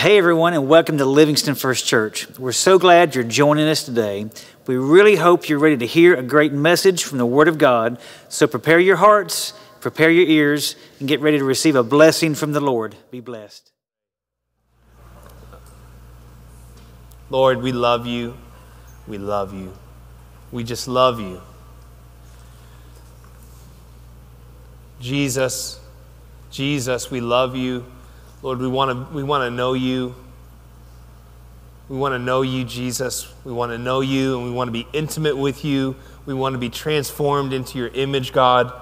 Hey, everyone, and welcome to Livingston First Church. We're so glad you're joining us today. We really hope you're ready to hear a great message from the Word of God. So prepare your hearts, prepare your ears, and get ready to receive a blessing from the Lord. Be blessed. Lord, we love you. We love you. We just love you. Jesus, Jesus, we love you. Lord, we want to we want to know you. We want to know you, Jesus. We want to know you and we want to be intimate with you. We want to be transformed into your image, God.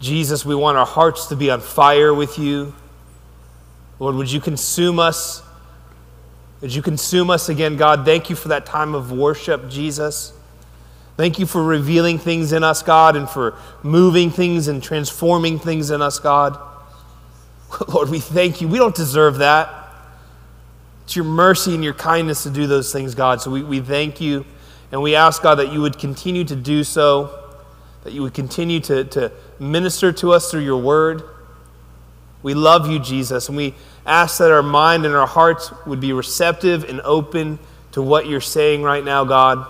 Jesus, we want our hearts to be on fire with you. Lord, would you consume us? Would you consume us again, God? Thank you for that time of worship, Jesus. Thank you for revealing things in us, God, and for moving things and transforming things in us, God. Lord, we thank you. We don't deserve that. It's your mercy and your kindness to do those things, God. So we, we thank you. And we ask, God, that you would continue to do so, that you would continue to, to minister to us through your word. We love you, Jesus. And we ask that our mind and our hearts would be receptive and open to what you're saying right now, God.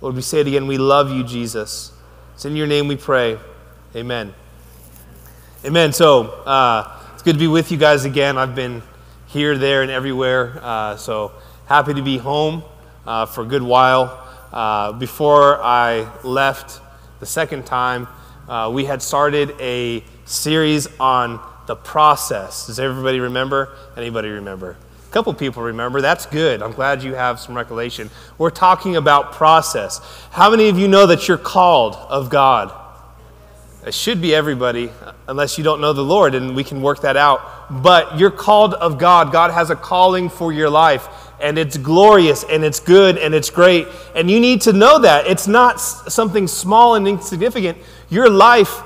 Lord, we say it again. We love you, Jesus. It's in your name we pray. Amen. Amen. So uh, it's good to be with you guys again. I've been here, there, and everywhere. Uh, so happy to be home uh, for a good while. Uh, before I left the second time, uh, we had started a series on the process. Does everybody remember? Anybody remember? A couple people remember. That's good. I'm glad you have some recollection. We're talking about process. How many of you know that you're called of God? It should be everybody, unless you don't know the Lord, and we can work that out. But you're called of God. God has a calling for your life, and it's glorious, and it's good, and it's great. And you need to know that. It's not something small and insignificant. Your life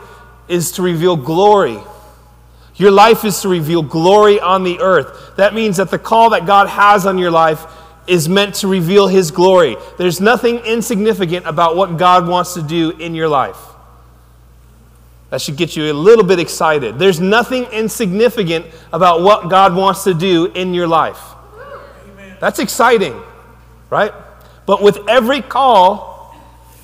is to reveal glory. Your life is to reveal glory on the earth. That means that the call that God has on your life is meant to reveal His glory. There's nothing insignificant about what God wants to do in your life. That should get you a little bit excited. There's nothing insignificant about what God wants to do in your life. That's exciting, right? But with every call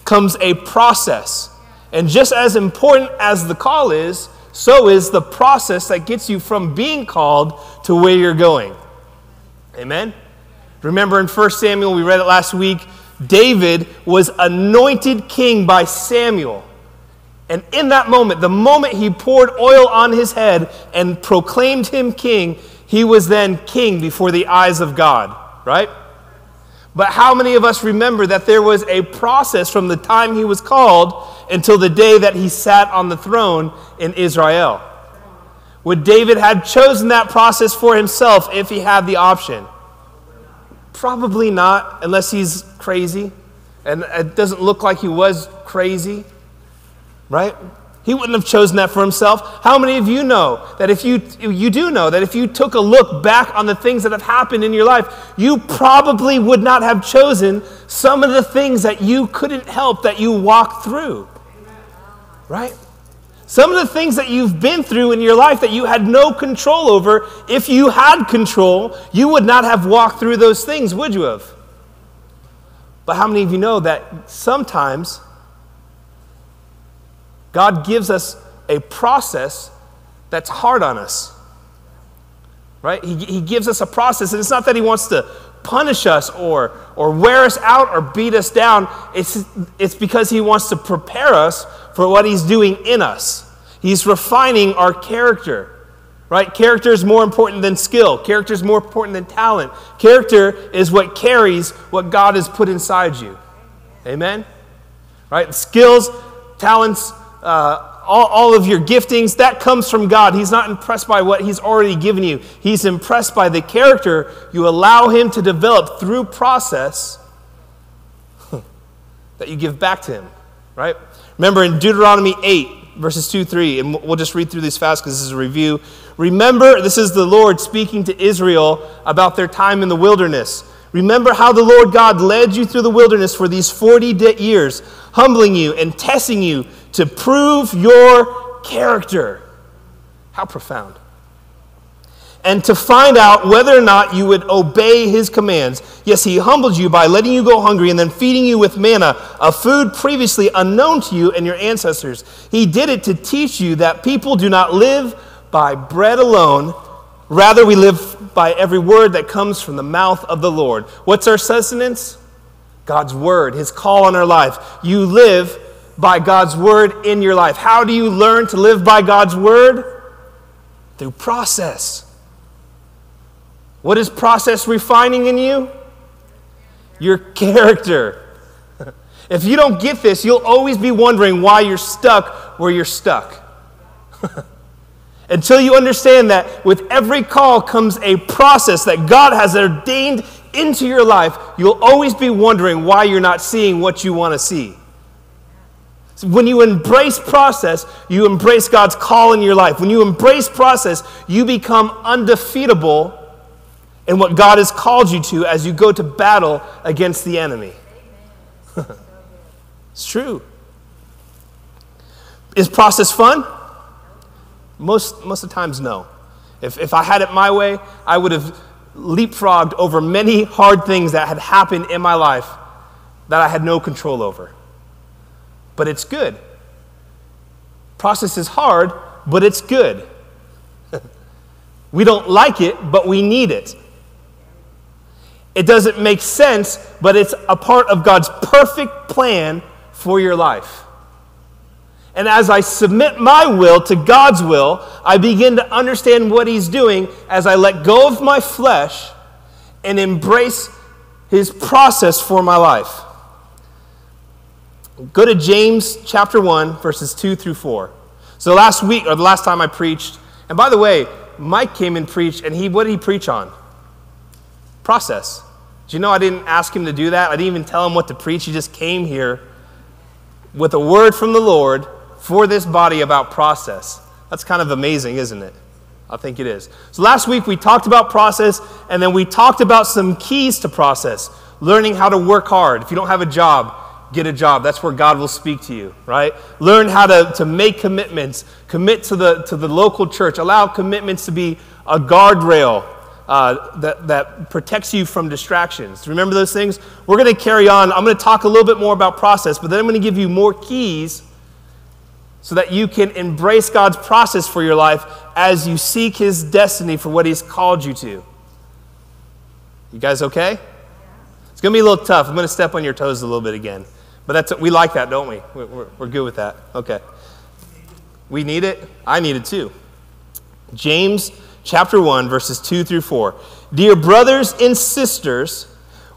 comes a process. And just as important as the call is, so is the process that gets you from being called to where you're going. Amen? Remember in 1 Samuel, we read it last week, David was anointed king by Samuel. And in that moment, the moment he poured oil on his head and proclaimed him king, he was then king before the eyes of God, right? But how many of us remember that there was a process from the time he was called until the day that he sat on the throne in Israel? Would David have chosen that process for himself if he had the option? Probably not, unless he's crazy. And it doesn't look like he was crazy right? He wouldn't have chosen that for himself. How many of you know that if you, you do know that if you took a look back on the things that have happened in your life, you probably would not have chosen some of the things that you couldn't help that you walked through, right? Some of the things that you've been through in your life that you had no control over, if you had control, you would not have walked through those things, would you have? But how many of you know that sometimes God gives us a process that's hard on us. Right? He, he gives us a process, and it's not that He wants to punish us or, or wear us out or beat us down. It's, it's because He wants to prepare us for what He's doing in us. He's refining our character. Right? Character is more important than skill. Character is more important than talent. Character is what carries what God has put inside you. Amen? Right? Skills, talents, uh, all, all of your giftings, that comes from God. He's not impressed by what He's already given you. He's impressed by the character you allow Him to develop through process that you give back to Him, right? Remember in Deuteronomy 8, verses 2 3, and we'll just read through these fast because this is a review. Remember, this is the Lord speaking to Israel about their time in the wilderness. Remember how the Lord God led you through the wilderness for these 40 years, humbling you and testing you to prove your character. How profound. and to find out whether or not you would obey his commands. Yes, he humbled you by letting you go hungry and then feeding you with manna, a food previously unknown to you and your ancestors. He did it to teach you that people do not live by bread alone, rather, we live by every word that comes from the mouth of the Lord. What's our sustenance? God's word, his call on our life. You live by God's word in your life. How do you learn to live by God's word? Through process. What is process refining in you? Your character. if you don't get this, you'll always be wondering why you're stuck where you're stuck. Until you understand that with every call comes a process that God has ordained into your life, you'll always be wondering why you're not seeing what you want to see. When you embrace process, you embrace God's call in your life. When you embrace process, you become undefeatable in what God has called you to as you go to battle against the enemy. it's true. Is process fun? Most, most of the times, no. If, if I had it my way, I would have leapfrogged over many hard things that had happened in my life that I had no control over. But it's good. Process is hard, but it's good. we don't like it, but we need it. It doesn't make sense, but it's a part of God's perfect plan for your life. And as I submit my will to God's will, I begin to understand what He's doing as I let go of my flesh and embrace His process for my life. Go to James chapter 1, verses 2 through 4. So last week, or the last time I preached, and by the way, Mike came and preached, and he what did he preach on? Process. Do you know I didn't ask him to do that? I didn't even tell him what to preach. He just came here with a word from the Lord for this body about process. That's kind of amazing, isn't it? I think it is. So last week we talked about process, and then we talked about some keys to process. Learning how to work hard. If you don't have a job, get a job. That's where God will speak to you, right? Learn how to, to make commitments. Commit to the, to the local church. Allow commitments to be a guardrail uh, that, that protects you from distractions. Remember those things? We're going to carry on. I'm going to talk a little bit more about process, but then I'm going to give you more keys so that you can embrace God's process for your life as you seek His destiny for what He's called you to. You guys okay? It's going to be a little tough. I'm going to step on your toes a little bit again. But that's, we like that, don't we? We're, we're good with that. Okay. We need it. I need it too. James chapter 1, verses 2 through 4. Dear brothers and sisters,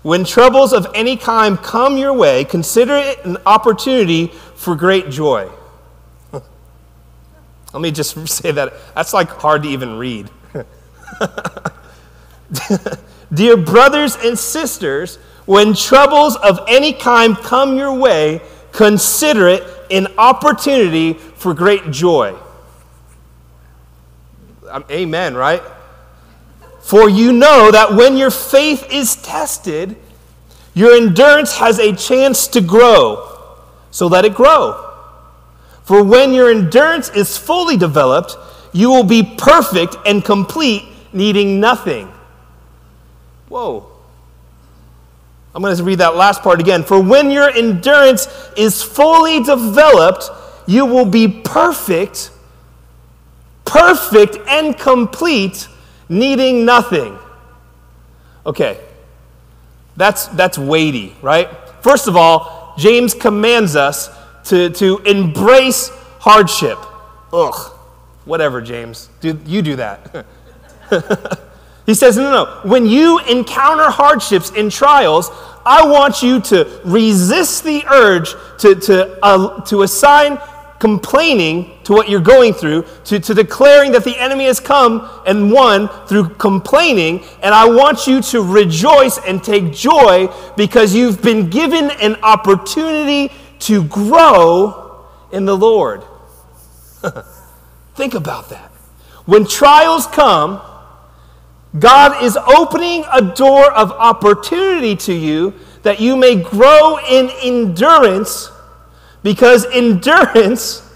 when troubles of any kind come your way, consider it an opportunity for great joy. Let me just say that. That's like hard to even read. Dear brothers and sisters, when troubles of any kind come your way, consider it an opportunity for great joy. Um, amen, right? For you know that when your faith is tested, your endurance has a chance to grow. So let it grow. For when your endurance is fully developed, you will be perfect and complete, needing nothing. Whoa. I'm going to read that last part again. For when your endurance is fully developed, you will be perfect, perfect and complete, needing nothing. Okay, that's, that's weighty, right? First of all, James commands us to, to embrace hardship. Ugh, whatever, James. Do, you do that. he says, no, no, no. When you encounter hardships and trials, I want you to resist the urge to, to, uh, to assign complaining to what you're going through, to, to declaring that the enemy has come and won through complaining. And I want you to rejoice and take joy because you've been given an opportunity to grow in the Lord. Think about that. When trials come, God is opening a door of opportunity to you that you may grow in endurance because endurance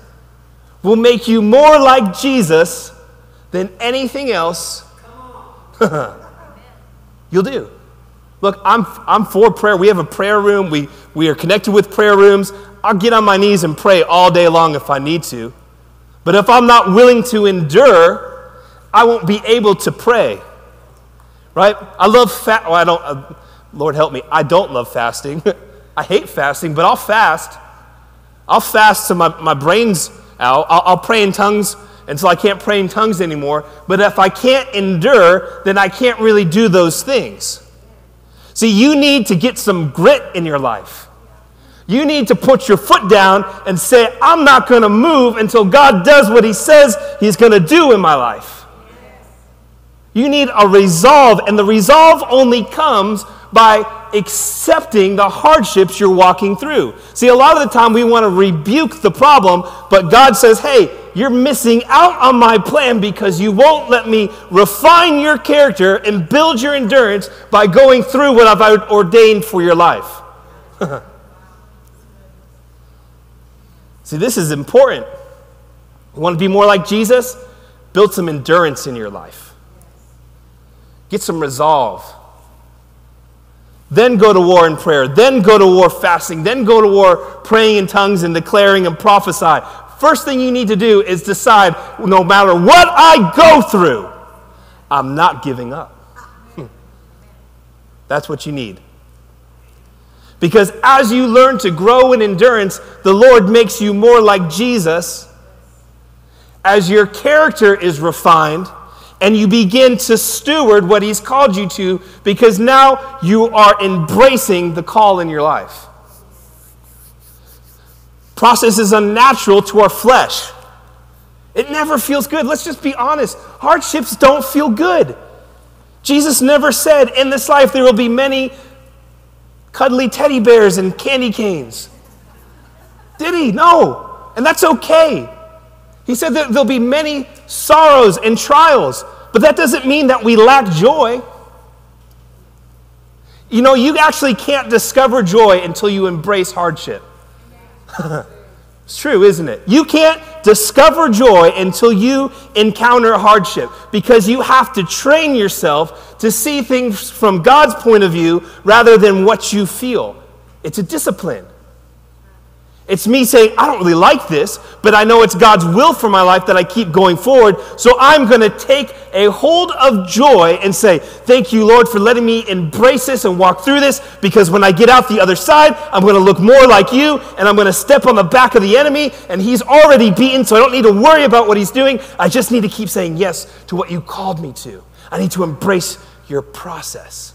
will make you more like Jesus than anything else You'll do. Look, I'm, I'm for prayer. We have a prayer room. We, we are connected with prayer rooms. I'll get on my knees and pray all day long if I need to. But if I'm not willing to endure, I won't be able to pray. Right? I love fast. Well, I don't, uh, Lord help me, I don't love fasting. I hate fasting, but I'll fast. I'll fast so my, my brain's out. I'll, I'll pray in tongues until I can't pray in tongues anymore. But if I can't endure, then I can't really do those things. See, you need to get some grit in your life. You need to put your foot down and say, I'm not going to move until God does what He says He's going to do in my life. You need a resolve, and the resolve only comes by accepting the hardships you're walking through. See, a lot of the time we want to rebuke the problem, but God says, hey, you're missing out on my plan because you won't let me refine your character and build your endurance by going through what I've ordained for your life. See, this is important. You want to be more like Jesus? Build some endurance in your life. Get some resolve then go to war in prayer, then go to war fasting, then go to war praying in tongues and declaring and prophesy. First thing you need to do is decide no matter what I go through, I'm not giving up. Hmm. That's what you need. Because as you learn to grow in endurance, the Lord makes you more like Jesus. As your character is refined, and you begin to steward what He's called you to because now you are embracing the call in your life. Process is unnatural to our flesh. It never feels good. Let's just be honest. Hardships don't feel good. Jesus never said, In this life there will be many cuddly teddy bears and candy canes. Did he? No. And that's okay. He said that there'll be many sorrows and trials, but that doesn't mean that we lack joy. You know, you actually can't discover joy until you embrace hardship. it's true, isn't it? You can't discover joy until you encounter hardship because you have to train yourself to see things from God's point of view rather than what you feel. It's a discipline. It's me saying, I don't really like this, but I know it's God's will for my life that I keep going forward. So I'm going to take a hold of joy and say, Thank you, Lord, for letting me embrace this and walk through this, because when I get out the other side, I'm going to look more like you, and I'm going to step on the back of the enemy, and he's already beaten, so I don't need to worry about what he's doing. I just need to keep saying yes to what you called me to. I need to embrace your process.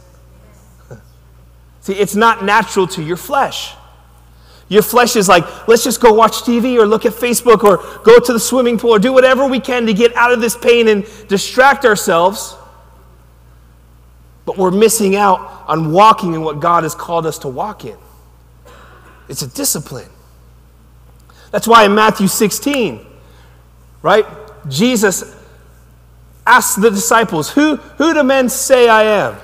See, it's not natural to your flesh. Your flesh is like, let's just go watch TV or look at Facebook or go to the swimming pool or do whatever we can to get out of this pain and distract ourselves. But we're missing out on walking in what God has called us to walk in. It's a discipline. That's why in Matthew 16, right, Jesus asks the disciples, Who, who do men say I am?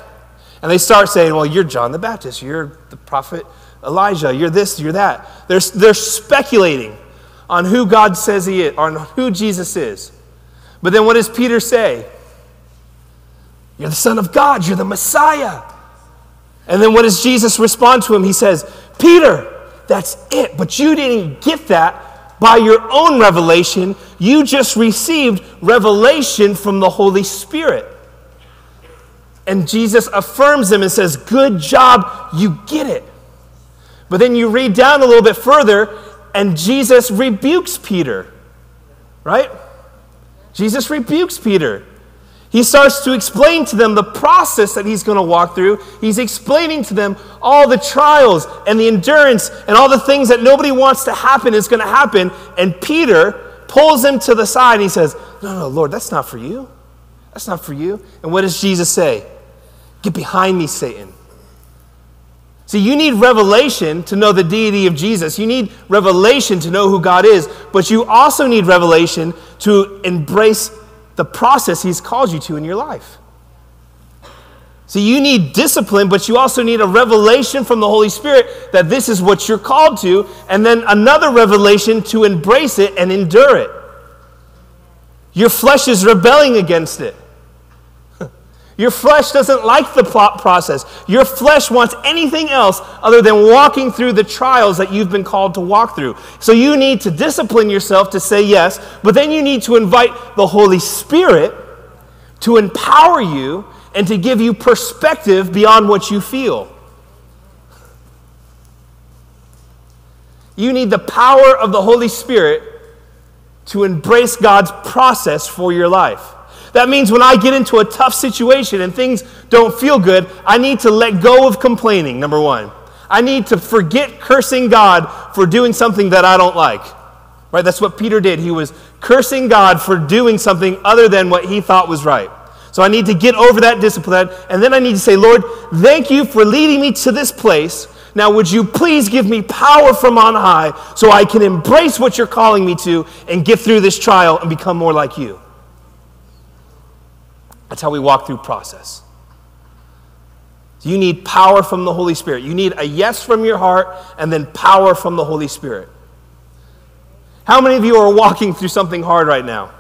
And they start saying, Well, you're John the Baptist, you're the prophet Elijah, you're this, you're that. They're, they're speculating on who God says he is, on who Jesus is. But then what does Peter say? You're the Son of God, you're the Messiah. And then what does Jesus respond to him? He says, Peter, that's it. But you didn't get that by your own revelation. You just received revelation from the Holy Spirit. And Jesus affirms him and says, Good job, you get it. But then you read down a little bit further, and Jesus rebukes Peter, right? Jesus rebukes Peter. He starts to explain to them the process that he's going to walk through. He's explaining to them all the trials and the endurance and all the things that nobody wants to happen is going to happen. And Peter pulls him to the side and he says, No, no, Lord, that's not for you. That's not for you. And what does Jesus say? Get behind me, Satan. See, you need revelation to know the deity of Jesus. You need revelation to know who God is, but you also need revelation to embrace the process He's called you to in your life. See, you need discipline, but you also need a revelation from the Holy Spirit that this is what you're called to, and then another revelation to embrace it and endure it. Your flesh is rebelling against it. Your flesh doesn't like the process. Your flesh wants anything else other than walking through the trials that you've been called to walk through. So you need to discipline yourself to say yes, but then you need to invite the Holy Spirit to empower you and to give you perspective beyond what you feel. You need the power of the Holy Spirit to embrace God's process for your life. That means when I get into a tough situation and things don't feel good, I need to let go of complaining, number one. I need to forget cursing God for doing something that I don't like. Right? That's what Peter did. He was cursing God for doing something other than what he thought was right. So I need to get over that discipline. And then I need to say, Lord, thank you for leading me to this place. Now, would you please give me power from on high so I can embrace what you're calling me to and get through this trial and become more like you? That's how we walk through process. You need power from the Holy Spirit. You need a yes from your heart and then power from the Holy Spirit. How many of you are walking through something hard right now?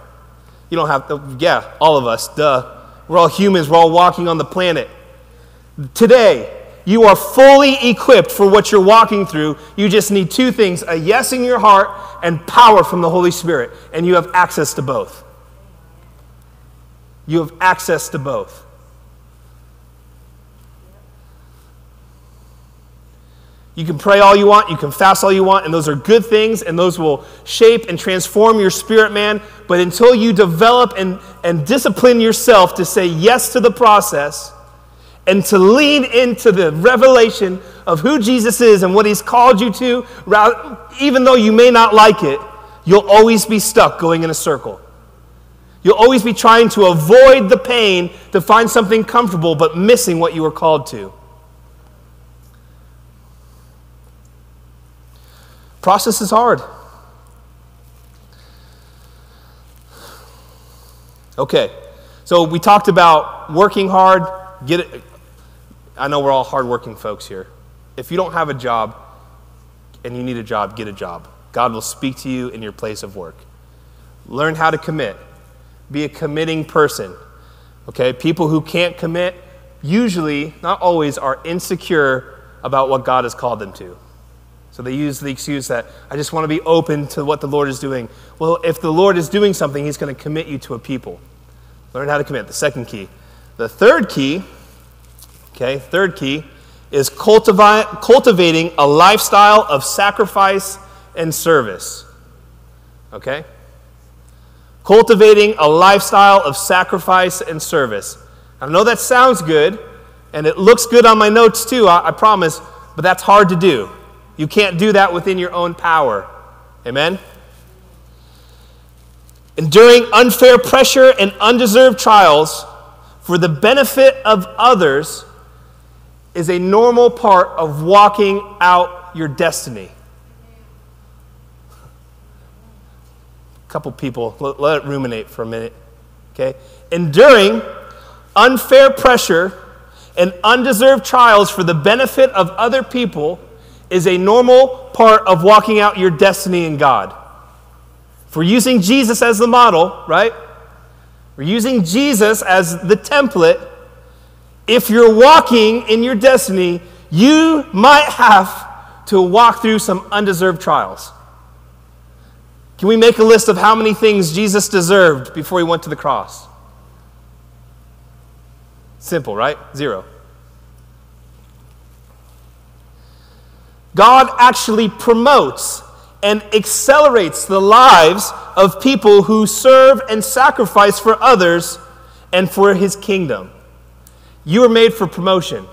You don't have to, yeah, all of us, duh. We're all humans, we're all walking on the planet. Today, you are fully equipped for what you're walking through. You just need two things a yes in your heart and power from the Holy Spirit, and you have access to both. You have access to both. You can pray all you want, you can fast all you want, and those are good things, and those will shape and transform your spirit, man. But until you develop and, and discipline yourself to say yes to the process and to lean into the revelation of who Jesus is and what he's called you to, even though you may not like it, you'll always be stuck going in a circle. You'll always be trying to avoid the pain to find something comfortable, but missing what you were called to. Process is hard. Okay, so we talked about working hard. Get it. I know we're all hardworking folks here. If you don't have a job and you need a job, get a job. God will speak to you in your place of work. Learn how to commit. Be a committing person. Okay? People who can't commit usually, not always, are insecure about what God has called them to. So they use the excuse that I just want to be open to what the Lord is doing. Well, if the Lord is doing something, He's going to commit you to a people. Learn how to commit. The second key. The third key, okay, third key is cultivi- cultivating a lifestyle of sacrifice and service. Okay? Cultivating a lifestyle of sacrifice and service. I know that sounds good, and it looks good on my notes too, I, I promise, but that's hard to do. You can't do that within your own power. Amen? Enduring unfair pressure and undeserved trials for the benefit of others is a normal part of walking out your destiny. Couple people, let, let it ruminate for a minute. Okay? Enduring unfair pressure and undeserved trials for the benefit of other people is a normal part of walking out your destiny in God. If we're using Jesus as the model, right? We're using Jesus as the template. If you're walking in your destiny, you might have to walk through some undeserved trials. Can we make a list of how many things Jesus deserved before he went to the cross? Simple, right? Zero. God actually promotes and accelerates the lives of people who serve and sacrifice for others and for his kingdom. You are made for promotion.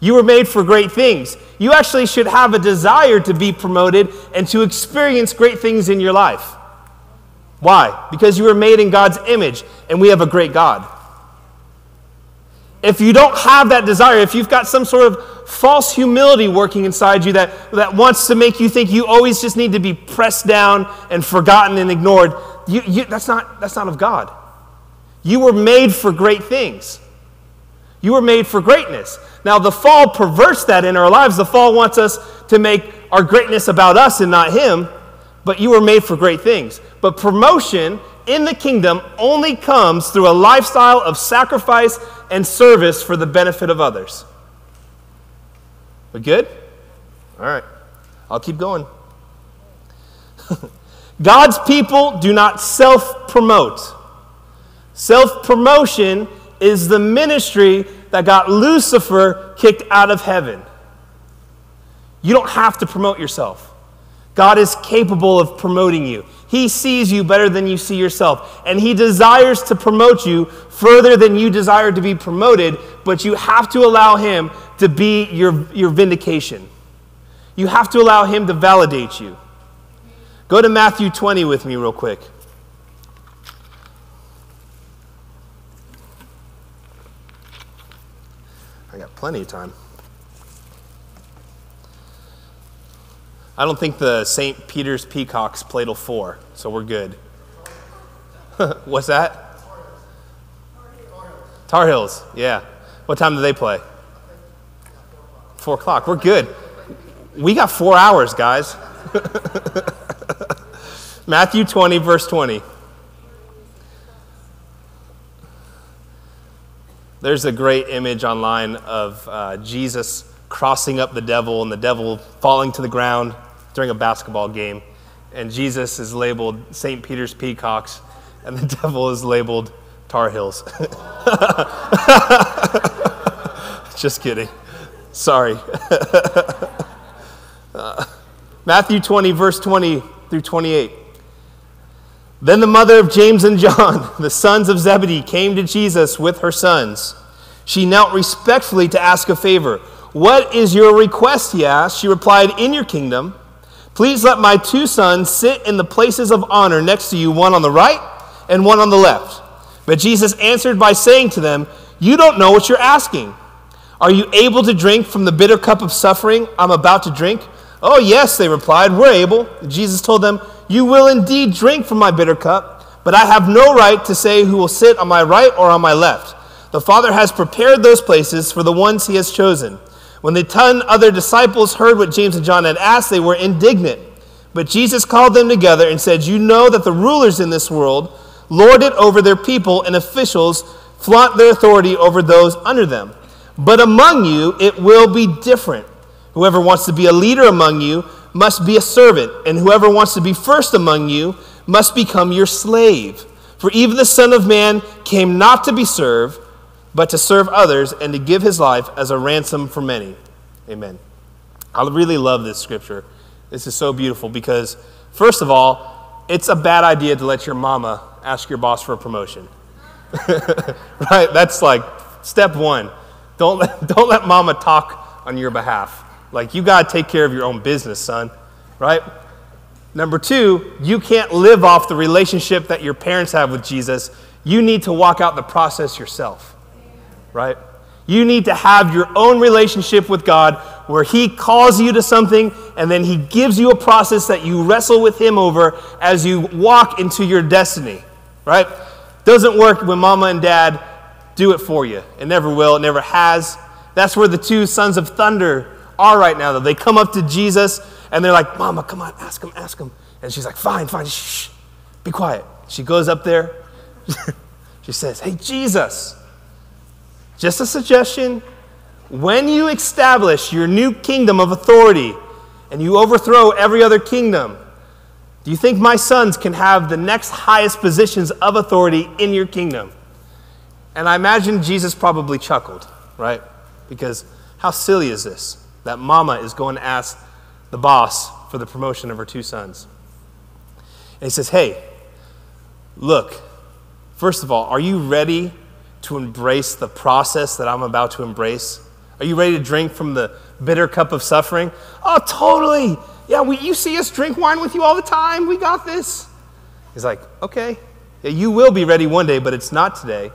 You were made for great things. You actually should have a desire to be promoted and to experience great things in your life. Why? Because you were made in God's image, and we have a great God. If you don't have that desire, if you've got some sort of false humility working inside you that, that wants to make you think you always just need to be pressed down and forgotten and ignored, you, you, that's, not, that's not of God. You were made for great things. You were made for greatness. Now, the fall perverts that in our lives. The fall wants us to make our greatness about us and not Him, but you were made for great things. But promotion in the kingdom only comes through a lifestyle of sacrifice and service for the benefit of others. We good? All right. I'll keep going. God's people do not self promote. Self promotion is the ministry that got Lucifer kicked out of heaven. You don't have to promote yourself. God is capable of promoting you. He sees you better than you see yourself. And He desires to promote you further than you desire to be promoted, but you have to allow Him to be your, your vindication. You have to allow Him to validate you. Go to Matthew 20 with me, real quick. Plenty of time. I don't think the St. Peter's Peacocks played till four, so we're good. What's that? Tar Heels, yeah. What time do they play? Four o'clock. We're good. We got four hours, guys. Matthew 20, verse 20. There's a great image online of uh, Jesus crossing up the devil and the devil falling to the ground during a basketball game. And Jesus is labeled St. Peter's Peacocks, and the devil is labeled Tar Heels. Just kidding. Sorry. uh, Matthew 20, verse 20 through 28. Then the mother of James and John, the sons of Zebedee, came to Jesus with her sons. She knelt respectfully to ask a favor. What is your request? He asked. She replied, In your kingdom. Please let my two sons sit in the places of honor next to you, one on the right and one on the left. But Jesus answered by saying to them, You don't know what you're asking. Are you able to drink from the bitter cup of suffering I'm about to drink? Oh, yes, they replied, We're able. Jesus told them, You will indeed drink from my bitter cup, but I have no right to say who will sit on my right or on my left. The Father has prepared those places for the ones he has chosen. When the ten other disciples heard what James and John had asked, they were indignant. But Jesus called them together and said, You know that the rulers in this world lord it over their people, and officials flaunt their authority over those under them. But among you, it will be different. Whoever wants to be a leader among you must be a servant, and whoever wants to be first among you must become your slave. For even the Son of Man came not to be served, but to serve others and to give his life as a ransom for many. Amen. I really love this scripture. This is so beautiful because, first of all, it's a bad idea to let your mama ask your boss for a promotion. right? That's like step one. Don't let, don't let mama talk on your behalf. Like, you got to take care of your own business, son. Right? Number two, you can't live off the relationship that your parents have with Jesus. You need to walk out the process yourself right? You need to have your own relationship with God where He calls you to something and then He gives you a process that you wrestle with Him over as you walk into your destiny, right? Doesn't work when mama and dad do it for you. It never will, it never has. That's where the two sons of thunder are right now, though. They come up to Jesus and they're like, Mama, come on, ask him, ask him. And she's like, Fine, fine, shh, be quiet. She goes up there. she says, Hey, Jesus. Just a suggestion when you establish your new kingdom of authority and you overthrow every other kingdom, do you think my sons can have the next highest positions of authority in your kingdom? And I imagine Jesus probably chuckled, right? Because how silly is this? That mama is going to ask the boss for the promotion of her two sons. And he says, Hey, look, first of all, are you ready to embrace the process that I'm about to embrace? Are you ready to drink from the bitter cup of suffering? Oh, totally. Yeah, we, you see us drink wine with you all the time. We got this. He's like, okay. Yeah, you will be ready one day, but it's not today.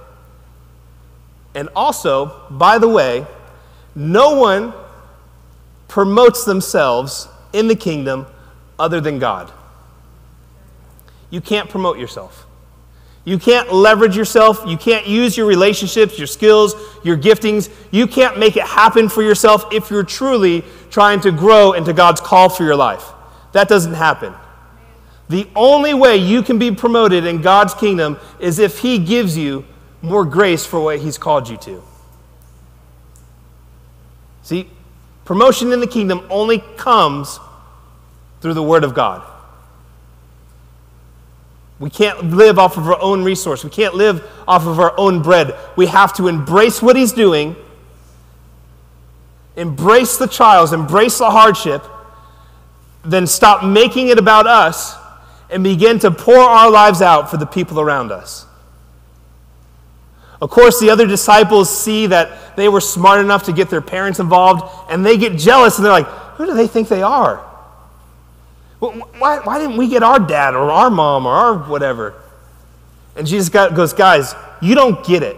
And also, by the way, no one promotes themselves in the kingdom other than God. You can't promote yourself. You can't leverage yourself. You can't use your relationships, your skills, your giftings. You can't make it happen for yourself if you're truly trying to grow into God's call for your life. That doesn't happen. The only way you can be promoted in God's kingdom is if He gives you more grace for what He's called you to. See, promotion in the kingdom only comes through the Word of God. We can't live off of our own resource. We can't live off of our own bread. We have to embrace what He's doing, embrace the trials, embrace the hardship, then stop making it about us and begin to pour our lives out for the people around us. Of course, the other disciples see that they were smart enough to get their parents involved, and they get jealous and they're like, Who do they think they are? Why, why didn't we get our dad or our mom or our whatever? And Jesus goes, Guys, you don't get it.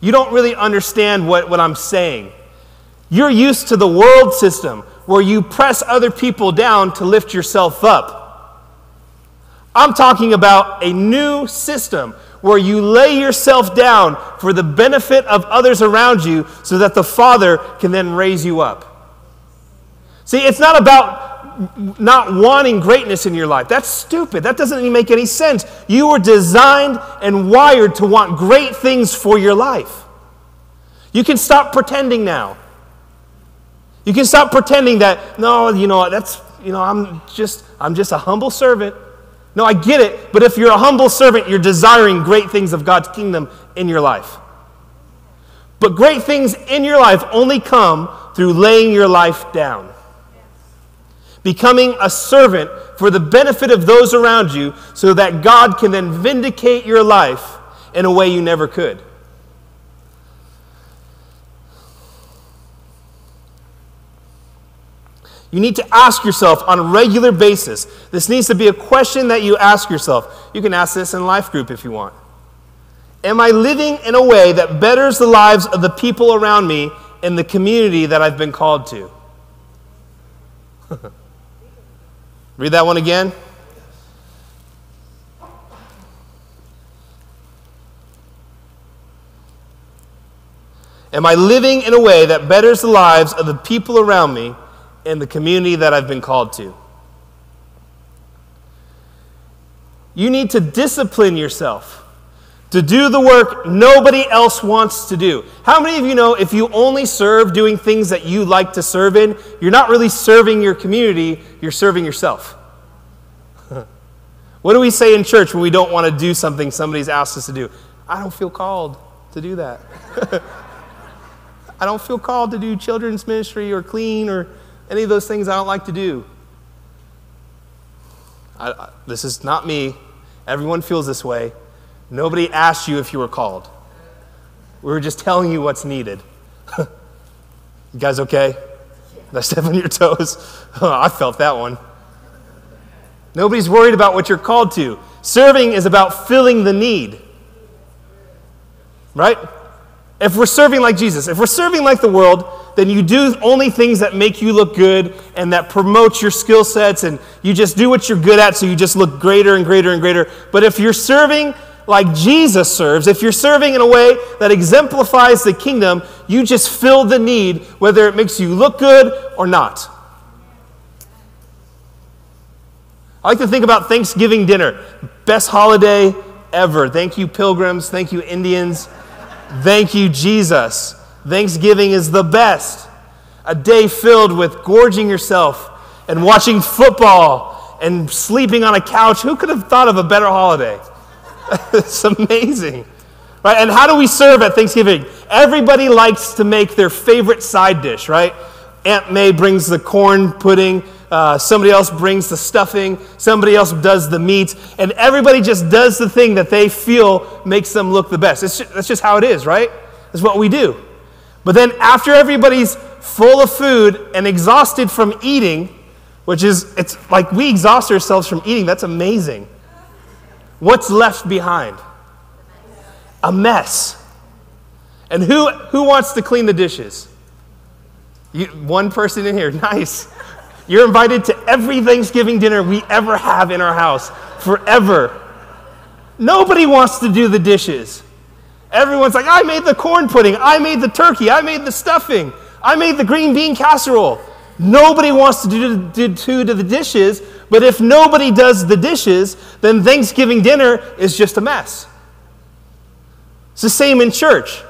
You don't really understand what, what I'm saying. You're used to the world system where you press other people down to lift yourself up. I'm talking about a new system where you lay yourself down for the benefit of others around you so that the Father can then raise you up. See, it's not about not wanting greatness in your life. That's stupid. That doesn't even make any sense. You were designed and wired to want great things for your life. You can stop pretending now. You can stop pretending that, no, you know, that's, you know, I'm just, I'm just a humble servant. No, I get it, but if you're a humble servant, you're desiring great things of God's kingdom in your life. But great things in your life only come through laying your life down. Becoming a servant for the benefit of those around you so that God can then vindicate your life in a way you never could. You need to ask yourself on a regular basis. This needs to be a question that you ask yourself. You can ask this in life group if you want. Am I living in a way that betters the lives of the people around me in the community that I've been called to? Read that one again. Am I living in a way that betters the lives of the people around me in the community that I've been called to. You need to discipline yourself to do the work nobody else wants to do. How many of you know if you only serve doing things that you like to serve in, you're not really serving your community, you're serving yourself? what do we say in church when we don't want to do something somebody's asked us to do? I don't feel called to do that. I don't feel called to do children's ministry or clean or any of those things I don't like to do. I, I, this is not me. Everyone feels this way. Nobody asked you if you were called. We were just telling you what's needed. you guys okay? Did I step on your toes? Oh, I felt that one. Nobody's worried about what you're called to. Serving is about filling the need. Right? If we're serving like Jesus, if we're serving like the world, then you do only things that make you look good and that promote your skill sets, and you just do what you're good at so you just look greater and greater and greater. But if you're serving like Jesus serves, if you're serving in a way that exemplifies the kingdom, you just fill the need, whether it makes you look good or not. I like to think about Thanksgiving dinner. Best holiday ever. Thank you, pilgrims. Thank you, Indians. Thank you, Jesus. Thanksgiving is the best. A day filled with gorging yourself and watching football and sleeping on a couch. Who could have thought of a better holiday? it's amazing. Right? And how do we serve at Thanksgiving? Everybody likes to make their favorite side dish, right? Aunt May brings the corn pudding. Uh, somebody else brings the stuffing. Somebody else does the meat. And everybody just does the thing that they feel makes them look the best. Just, that's just how it is, right? That's what we do. But then, after everybody's full of food and exhausted from eating, which is, it's like we exhaust ourselves from eating, that's amazing. What's left behind? A mess. And who, who wants to clean the dishes? You, one person in here. Nice. You're invited to every Thanksgiving dinner we ever have in our house, forever. Nobody wants to do the dishes. Everyone's like, I made the corn pudding, I made the turkey, I made the stuffing, I made the green bean casserole. Nobody wants to do, do to the dishes, But if nobody does the dishes, then Thanksgiving dinner is just a mess. It's the same in church.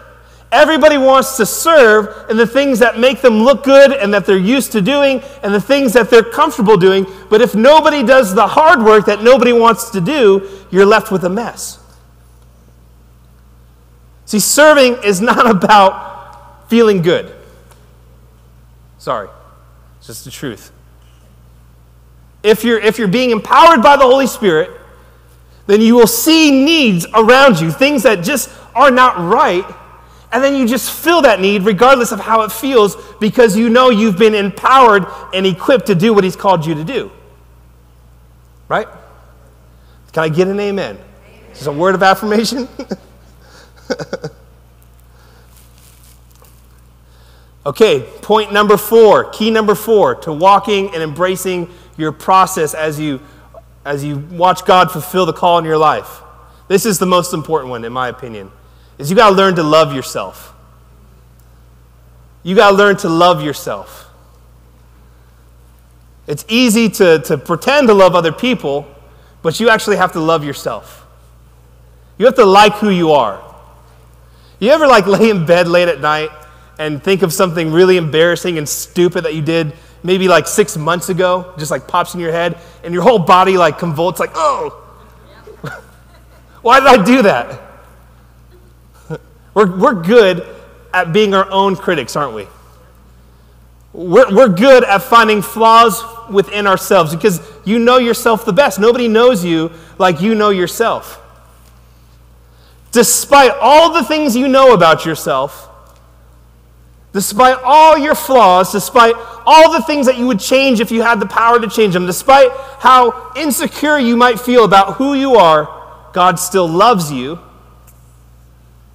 Everybody wants to serve in the things that make them look good and that they're used to doing and the things that they're comfortable doing. But if nobody does the hard work that nobody wants to do, you're left with a mess. See, serving is not about feeling good. Sorry, it's just the truth. If you're, if you're being empowered by the Holy Spirit, then you will see needs around you, things that just are not right, and then you just fill that need regardless of how it feels because you know you've been empowered and equipped to do what He's called you to do. Right? Can I get an amen? Is this a word of affirmation? okay, point number four, key number four to walking and embracing your process as you as you watch God fulfill the call in your life. This is the most important one, in my opinion, is you got to learn to love yourself. You got to learn to love yourself. It's easy to, to pretend to love other people, but you actually have to love yourself. You have to like who you are. You ever like lay in bed late at night and think of something really embarrassing and stupid that you did maybe like six months ago, just like pops in your head, and your whole body like convulses, like, oh, why did I do that? we're, we're good at being our own critics, aren't we? We're, we're good at finding flaws within ourselves because you know yourself the best. Nobody knows you like you know yourself. Despite all the things you know about yourself, despite all your flaws, despite all the things that you would change if you had the power to change them, despite how insecure you might feel about who you are, God still loves you.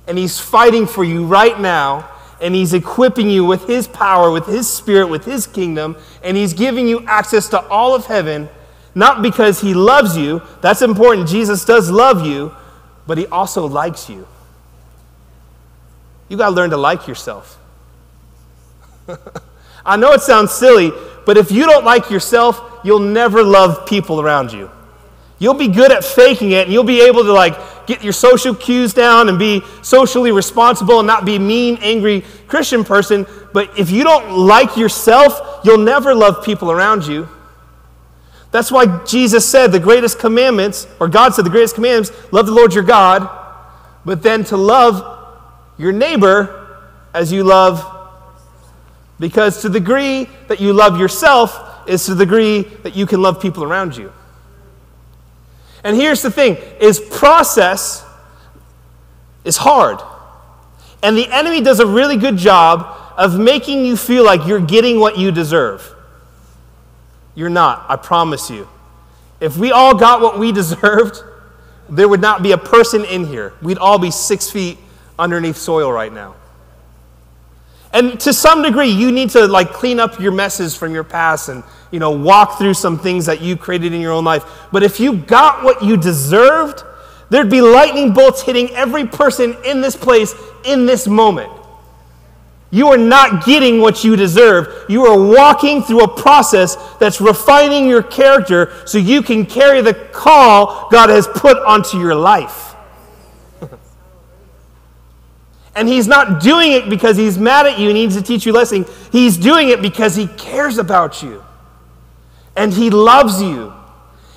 And He's fighting for you right now. And He's equipping you with His power, with His Spirit, with His kingdom. And He's giving you access to all of heaven, not because He loves you. That's important. Jesus does love you but He also likes you. You got to learn to like yourself. I know it sounds silly, but if you don't like yourself, you'll never love people around you. You'll be good at faking it, and you'll be able to like get your social cues down and be socially responsible and not be mean, angry Christian person. But if you don't like yourself, you'll never love people around you. That's why Jesus said the greatest commandments, or God said the greatest commandments, love the Lord your God, but then to love your neighbor as you love, because to the degree that you love yourself is to the degree that you can love people around you. And here's the thing is process is hard. And the enemy does a really good job of making you feel like you're getting what you deserve. You're not, I promise you. If we all got what we deserved, there would not be a person in here. We'd all be six feet underneath soil right now. And to some degree, you need to like clean up your messes from your past and you know walk through some things that you created in your own life. But if you got what you deserved, there'd be lightning bolts hitting every person in this place in this moment. You are not getting what you deserve. You are walking through a process that's refining your character so you can carry the call God has put onto your life. and He's not doing it because He's mad at you and needs to teach you a lesson. He's doing it because He cares about you and He loves you.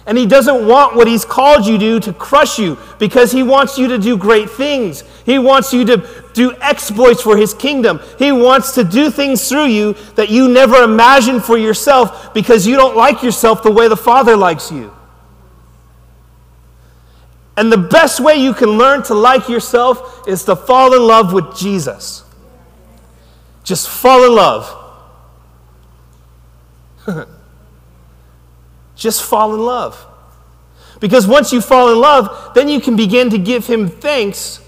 And he doesn't want what he's called you to do to crush you because he wants you to do great things. He wants you to do exploits for his kingdom. He wants to do things through you that you never imagined for yourself because you don't like yourself the way the Father likes you. And the best way you can learn to like yourself is to fall in love with Jesus. Just fall in love. Just fall in love. Because once you fall in love, then you can begin to give him thanks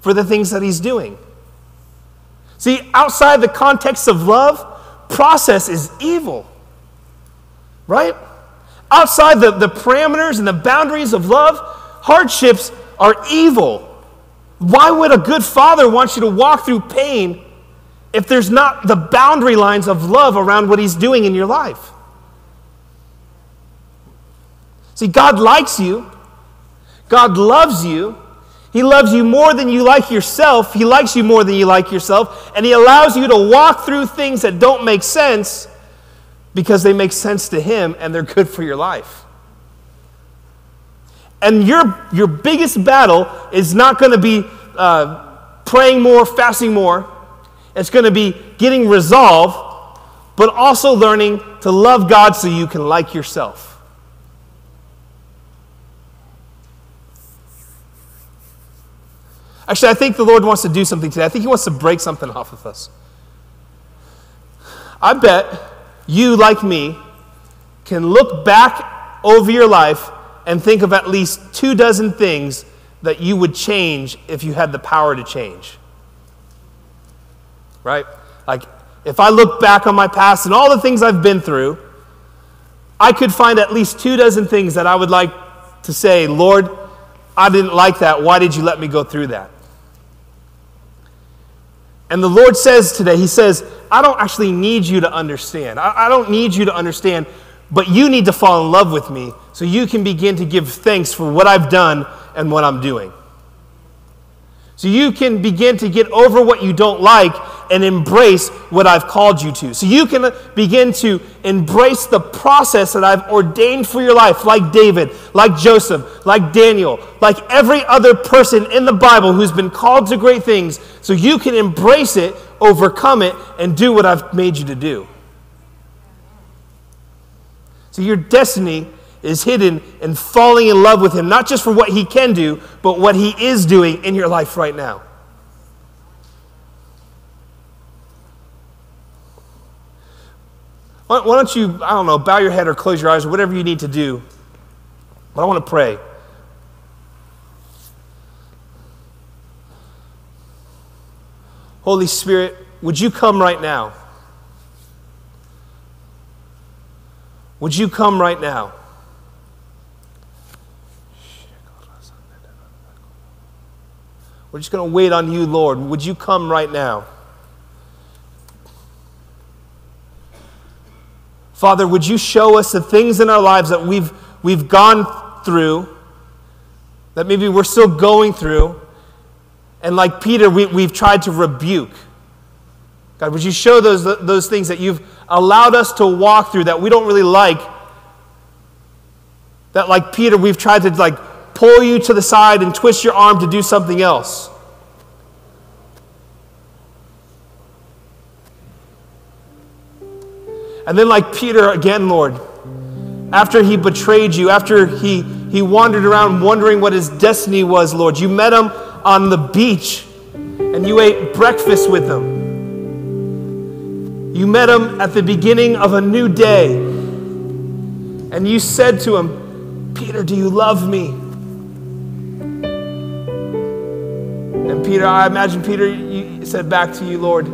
for the things that he's doing. See, outside the context of love, process is evil. Right? Outside the, the parameters and the boundaries of love, hardships are evil. Why would a good father want you to walk through pain if there's not the boundary lines of love around what he's doing in your life? See, God likes you, God loves you. He loves you more than you like yourself. He likes you more than you like yourself. And He allows you to walk through things that don't make sense because they make sense to Him and they're good for your life. And your, your biggest battle is not going to be uh, praying more, fasting more. It's going to be getting resolve, but also learning to love God so you can like yourself. Actually, I think the Lord wants to do something today. I think He wants to break something off of us. I bet you, like me, can look back over your life and think of at least two dozen things that you would change if you had the power to change. Right? Like, if I look back on my past and all the things I've been through, I could find at least two dozen things that I would like to say, Lord, I didn't like that. Why did you let me go through that? And the Lord says today, He says, I don't actually need you to understand. I, I, don't need you to understand, but you need to fall in love with me so you can begin to give thanks for what I've done and what I'm doing. So you can begin to get over what you don't like and embrace what I've called you to. So you can begin to embrace the process that I've ordained for your life, like David, like Joseph, like Daniel, like every other person in the Bible who's been called to great things. So you can embrace it, overcome it, and do what I've made you to do. So your destiny is hidden in falling in love with Him, not just for what He can do, but what He is doing in your life right now. Why don't you, I don't know, bow your head or close your eyes or whatever you need to do. But I want to pray. Holy Spirit, would you come right now? Would you come right now? We're just going to wait on you, Lord. Would you come right now? Father, would you show us the things in our lives that we've, we've gone through, that maybe we're still going through, and like Peter, we, we've tried to rebuke? God, would you show those, those things that you've allowed us to walk through that we don't really like? That, like Peter, we've tried to like pull you to the side and twist your arm to do something else. And then, like Peter again, Lord, after he betrayed you, after he, he wandered around wondering what his destiny was, Lord, you met him on the beach and you ate breakfast with him. You met him at the beginning of a new day and you said to him, Peter, do you love me? And Peter, I imagine Peter you said back to you, Lord,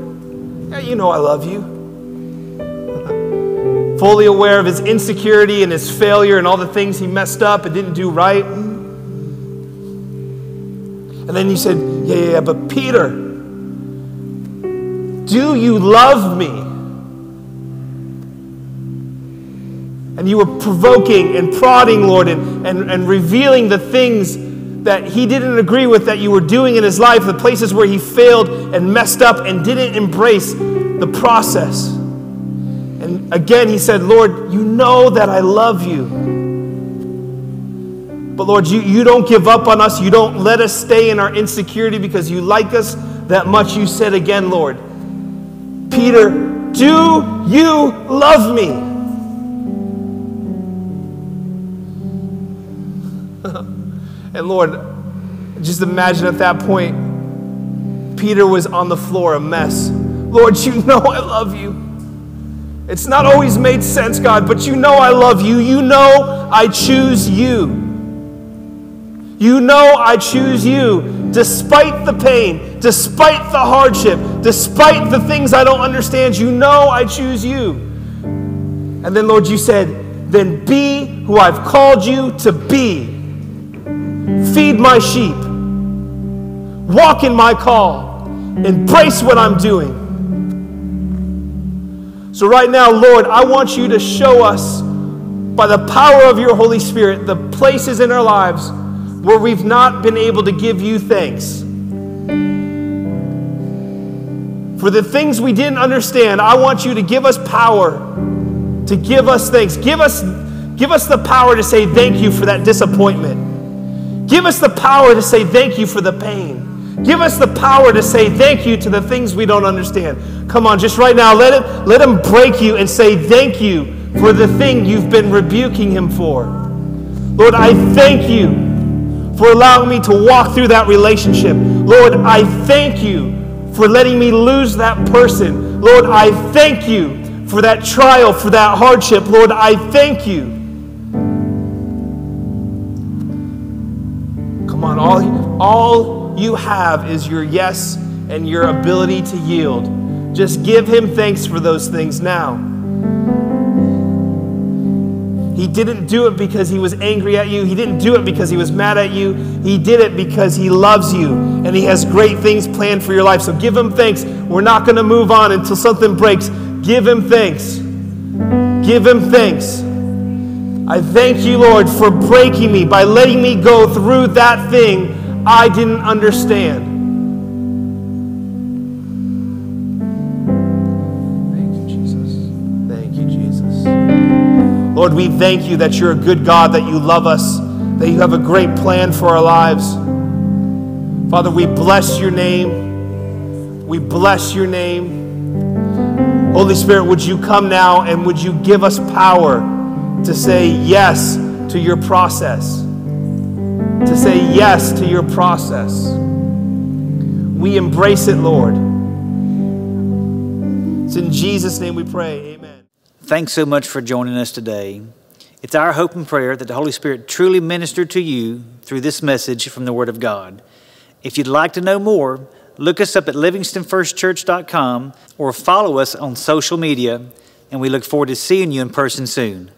yeah, you know I love you. Fully aware of his insecurity and his failure and all the things he messed up and didn't do right. And then you said, Yeah, yeah, yeah, but Peter, do you love me? And you were provoking and prodding, Lord, and, and, and revealing the things that he didn't agree with that you were doing in his life, the places where he failed and messed up and didn't embrace the process. And again, he said, Lord, you know that I love you. But Lord, you, you don't give up on us. You don't let us stay in our insecurity because you like us that much. You said again, Lord, Peter, do you love me? And Lord, just imagine at that point, Peter was on the floor, a mess. Lord, you know I love you. It's not always made sense, God, but you know I love you. You know I choose you. You know I choose you despite the pain, despite the hardship, despite the things I don't understand. You know I choose you. And then, Lord, you said, then be who I've called you to be. Feed my sheep. Walk in my call. Embrace what I'm doing. So, right now, Lord, I want you to show us by the power of your Holy Spirit, the places in our lives where we've not been able to give you thanks. For the things we didn't understand, I want you to give us power to give us thanks. Give us, give us the power to say thank you for that disappointment. Give us the power to say thank you for the pain. Give us the power to say thank you to the things we don't understand. Come on, just right now, let it let him break you and say thank you for the thing you've been rebuking him for. Lord, I thank you for allowing me to walk through that relationship. Lord, I thank you for letting me lose that person. Lord, I thank you for that trial, for that hardship. Lord, I thank you. All, all you have is your yes and your ability to yield. Just give him thanks for those things now. He didn't do it because he was angry at you. He didn't do it because he was mad at you. He did it because he loves you and he has great things planned for your life. So give him thanks. We're not going to move on until something breaks. Give him thanks. Give him thanks. I thank you, Lord, for breaking me by letting me go through that thing I didn't understand. Thank you, Jesus. Thank you, Jesus. Lord, we thank you that you're a good God, that you love us, that you have a great plan for our lives. Father, we bless your name. We bless your name. Holy Spirit, would you come now and would you give us power to say yes to your process? To say yes to your process. We embrace it, Lord. It's in Jesus' name we pray. Amen. Thanks so much for joining us today. It's our hope and prayer that the Holy Spirit truly ministered to you through this message from the Word of God. If you'd like to know more, look us up at livingstonfirstchurch.com or follow us on social media, and we look forward to seeing you in person soon.